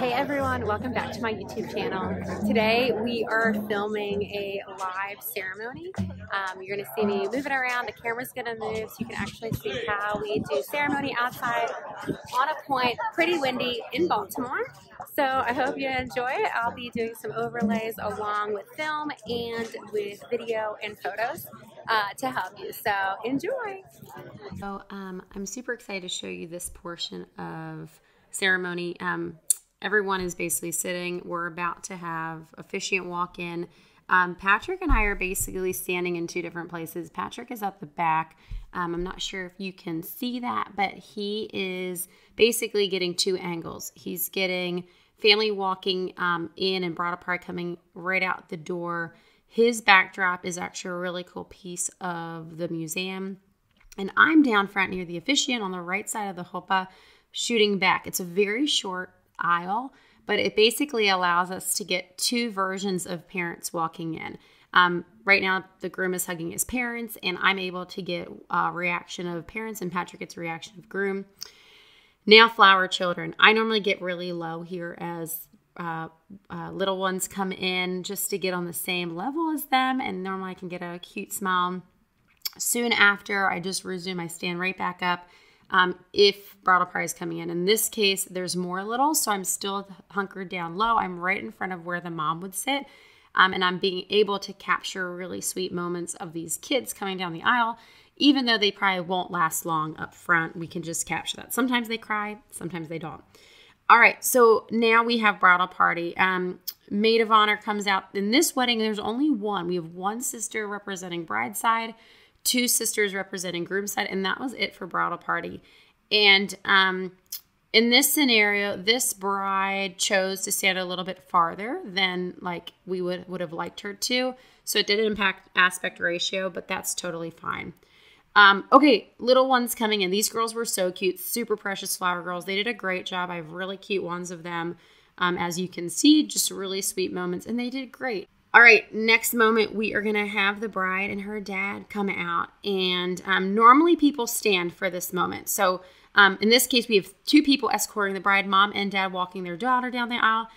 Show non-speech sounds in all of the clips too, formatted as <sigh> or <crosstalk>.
Hey everyone, welcome back to my YouTube channel. Today we are filming a live ceremony. Um, you're to see me moving around, the camera's to move so you can actually see how we do ceremony outside on a point, pretty windy in Baltimore. So I hope you enjoy it. I'll be doing some overlays along with film and with video and photos uh, to help you. So enjoy. So um, I'm super excited to show you this portion of ceremony. Um, everyone is basically sitting. We're about to have officiant walk in. Um, Patrick and I are basically standing in two different places. Patrick is at the back. Um, I'm not sure if you can see that, but he is basically getting two angles. He's getting family walking um, in and Bridal Parade coming right out the door. His backdrop is actually a really cool piece of the museum. And I'm down front near the officiant on the right side of the chuppah shooting back. It's a very short aisle, but it basically allows us to get two versions of parents walking in. Um, right now, the groom is hugging his parents, and I'm able to get a reaction of parents, and Patrick gets a reaction of groom. Now, flower children. I normally get really low here as uh, uh, little ones come in just to get on the same level as them, and normally I can get a cute smile. Soon after, I just resume, I stand right back up um, if bridal party is coming in. In this case, there's more little, so I'm still hunkered down low. I'm right in front of where the mom would sit. Um, and I'm being able to capture really sweet moments of these kids coming down the aisle, even though they probably won't last long up front. We can just capture that. Sometimes they cry, sometimes they don't. All right, so now we have bridal party. Um, maid of honor comes out. In this wedding, there's only one. We have one sister representing bride side two sisters representing groom side, and that was it for bridal party. And um, in this scenario, this bride chose to stand a little bit farther than like we would would have liked her to. So it did impact aspect ratio, but that's totally fine. Um, okay, little ones coming in. These girls were so cute, super precious flower girls. They did a great job. I have really cute ones of them. Um, as you can see, just really sweet moments, and they did great. All right, next moment, we are going to have the bride and her dad come out. And um, normally people stand for this moment. So um, in this case, we have two people escorting the bride, mom and dad walking their daughter down the aisle.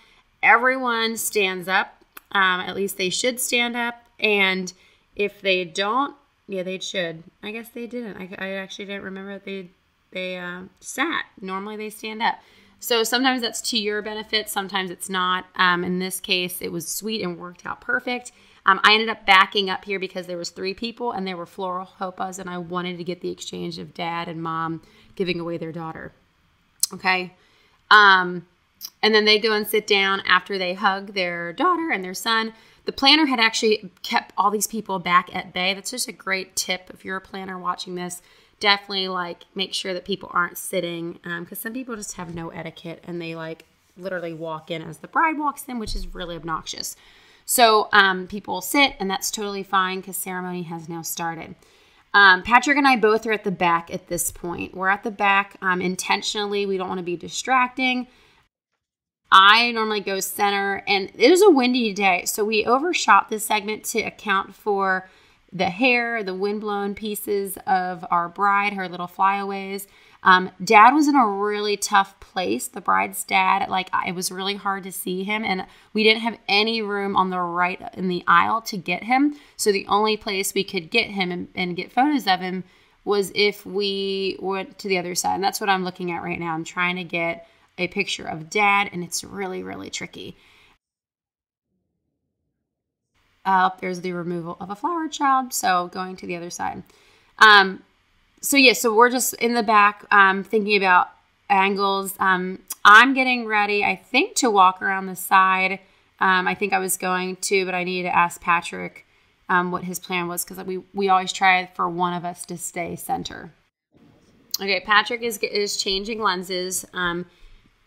Everyone stands up. Um, at least they should stand up. And if they don't, yeah, they should. I guess they didn't. I, I actually didn't remember that they, they uh, sat. Normally they stand up. So sometimes that's to your benefit, sometimes it's not. Um, in this case, it was sweet and worked out perfect. Um, I ended up backing up here because there was three people and there were floral chuppahs, and I wanted to get the exchange of dad and mom giving away their daughter. Okay. Um, and then they go and sit down after they hug their daughter and their son. The planner had actually kept all these people back at bay. That's just a great tip if you're a planner watching this definitely like make sure that people aren't sitting because um, some people just have no etiquette and they like literally walk in as the bride walks in, which is really obnoxious. So um, people sit, and that's totally fine because ceremony has now started. Um, Patrick and I both are at the back at this point. We're at the back um, intentionally. We don't want to be distracting. I normally go center, and it was a windy day, so we overshot this segment to account for the hair, the windblown pieces of our bride, her little flyaways. Um, dad was in a really tough place. The bride's dad, like it was really hard to see him, and we didn't have any room on the right in the aisle to get him. So the only place we could get him and, and get photos of him was if we went to the other side. And that's what I'm looking at right now. I'm trying to get a picture of dad, and it's really, really tricky up. There's the removal of a flower child. So going to the other side. Um, so yeah, so we're just in the back um, thinking about angles. Um, I'm getting ready, I think, to walk around the side. Um, I think I was going to, but I needed to ask Patrick um, what his plan was because we, we always try for one of us to stay center. Okay, Patrick is, is changing lenses. Um,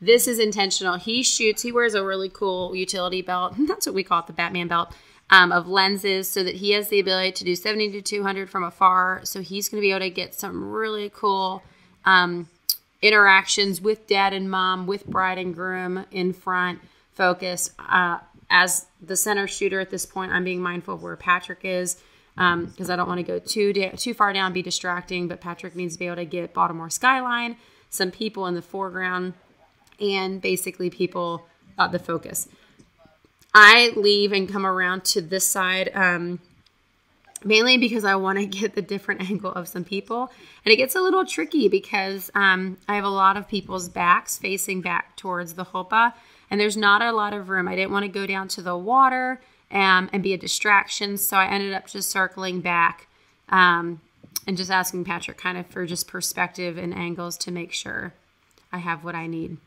this is intentional. He shoots, he wears a really cool utility belt. <laughs> That's what we call it, the Batman belt um, of lenses so that he has the ability to do 70 to 200 from afar. So he's going to be able to get some really cool um, interactions with dad and mom, with bride and groom in front, focus. Uh, as the center shooter at this point, I'm being mindful of where Patrick is because um, I don't want to go too too far down, be distracting. But Patrick needs to be able to get Baltimore skyline, some people in the foreground, and basically people uh, the focus. I leave and come around to this side. Um, mainly because I want to <laughs> get the different angle of some people. And it gets a little tricky because um, I have a lot of people's backs facing back towards the chuppah, and there's not a lot of room. I didn't want to go down to the water um, and be a distraction, so I ended up just circling back um, and just asking Patrick kind of for just perspective and angles to make sure I have what I need.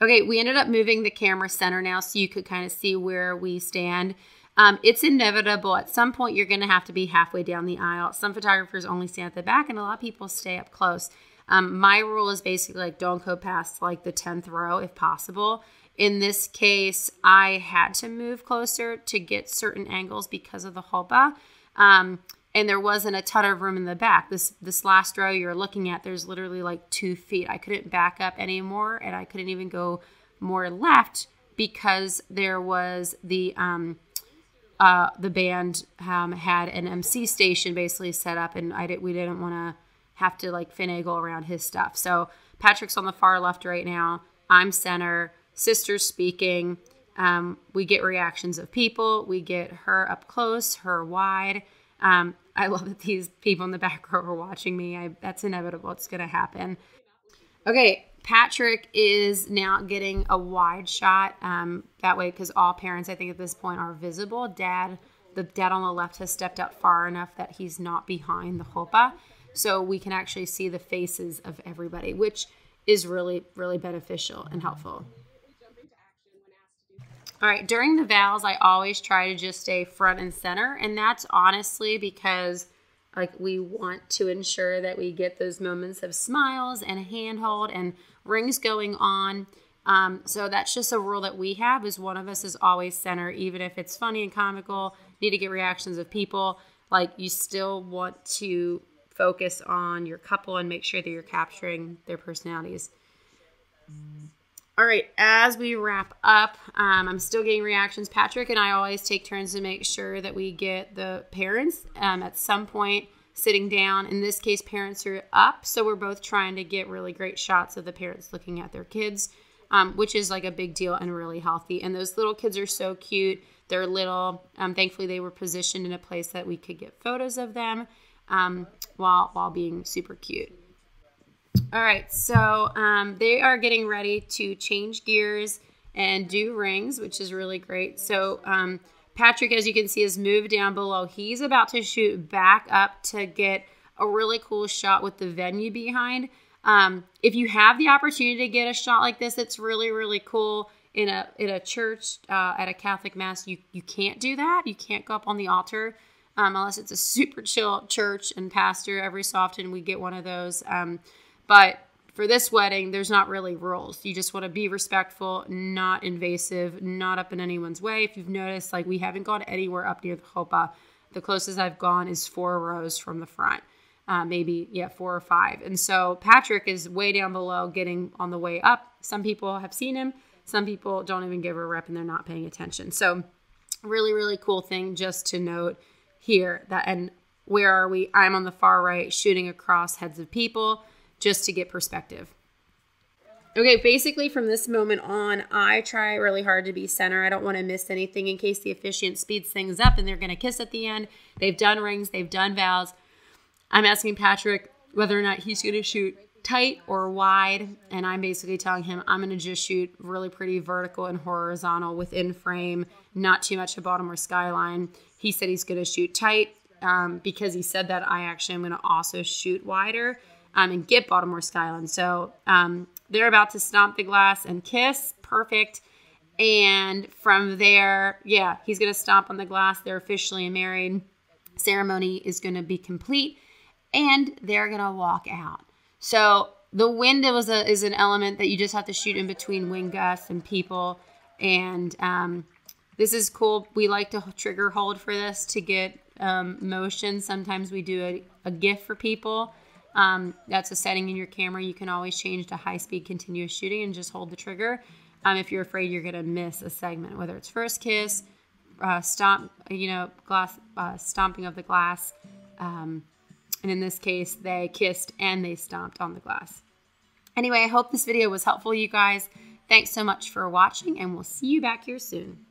Okay, we ended up moving the camera center now so you could kind of see where we stand. Um, it's inevitable. At some point, you're going to have to be halfway down the aisle. Some photographers only stand at the back, and a lot of people stay up close. Um, my rule is basically like don't go past like the 10th row if possible. In this case, I had to move closer to get certain angles because of the chuppah. Um, and there wasn't a ton of room in the back. This this last row you're looking at, there's literally like two feet. I couldn't back up anymore, and I couldn't even go more left because there was the um, uh, the band um, had an MC station basically set up, and I did, we didn't want to have to like finagle around his stuff. So Patrick's on the far left right now. I'm center. Sister's speaking. Um, we get reactions of people. We get her up close, her wide. Um, I love that these people in the back row are watching me. I, that's inevitable. It's going to happen. Okay, Patrick is now getting a wide shot. Um, that way, because all parents, I think, at this point are visible. Dad, the dad on the left, has stepped up far enough that he's not behind the chuppah, so we can actually see the faces of everybody, which is really, really beneficial and helpful. All right, during the vows, I always try to just stay front and center, and that's honestly because like we want to ensure that we get those moments of smiles and handhold and rings going on. Um, so that's just a rule that we have is one of us is always center, even if it's funny and comical, need to get reactions of people. Like you still want to focus on your couple and make sure that you're capturing their personalities. All right, as we wrap up, um, I'm still getting reactions. Patrick and I always take turns to make sure that we get the parents um, at some point sitting down. In this case, parents are up. So we're both trying to get really great shots of the parents looking at their kids, um, which is like a big deal and really healthy. And those little kids are so cute. They're little. Um, thankfully, they were positioned in a place that we could get photos of them um, while, while being super cute. All right, so um, they are getting ready to change gears and do rings, which is really great. So, um, Patrick, as you can see, has moved down below. He's about to shoot back up to get a really cool shot with the venue behind. Um, if you have the opportunity to get a shot like this, it's really, really cool. In a in a church uh, at a Catholic mass, you you can't do that. You can't go up on the altar um, unless it's a super chill church and pastor. Every so often we get one of those. Um, but for this wedding, there's not really rules. You just want to be respectful, not invasive, not up in anyone's way. If you've noticed, like we haven't gone anywhere up near the chuppah. The closest I've gone is four rows from the front. Uh, maybe yeah four or five and so patrick is way down below getting on the way up some people have seen him some people don't even give a rep and they're not paying attention so really really cool thing just to note here that and where are we i'm on the far right shooting across heads of people just to get perspective. Okay, basically from this moment on, I try really hard to be center. I don't want to miss anything in case the officiant speeds things up and they're going to kiss at the end. They've done rings, they've done vows. I'm asking Patrick whether or not he's going to shoot tight or wide, and I'm basically telling him I'm going to just shoot really pretty vertical and horizontal within frame, not too much of bottom or skyline. He said he's going to shoot tight. Um, because he said that, I actually am going to also shoot wider um, and get Baltimore Skyline. So um, they're about to stomp the glass and kiss. Perfect. And from there, yeah, he's going to stomp on the glass. They're officially married. Ceremony is going to be complete and they're going to walk out. So the wind is, a, is an element that you just have to shoot in between wind gusts and people. And um, this is cool. We like to trigger hold for this to get um, motion. Sometimes we do a, a for people. Um, that's a setting in your camera. You can always change to high speed continuous shooting and just hold the trigger. Um, if you're afraid you're going to miss a segment, whether it's first kiss, uh, stomp, you know, glass, uh, stomping of the glass. Um, and in this case, they kissed and they stomped on the glass. Anyway, I hope this video was helpful, you guys. Thanks so much for watching, and we'll see you back here soon.